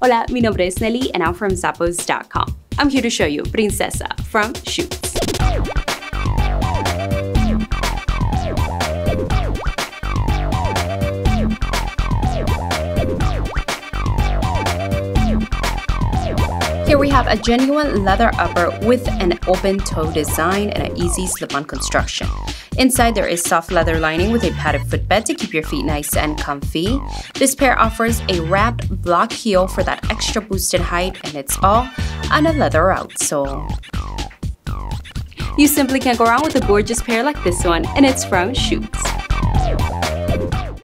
Hola, mi nombre es Nelly and I'm from Zappos.com. I'm here to show you Princesa from Schutz. Here we have a genuine leather upper with an open toe design and an easy slip-on construction. Inside there is soft leather lining with a padded footbed to keep your feet nice and comfy. This pair offers a wrapped block heel for that extra boosted height and it's all on a leather outsole. You simply can't go wrong with a gorgeous pair like this one and it's from Schutz.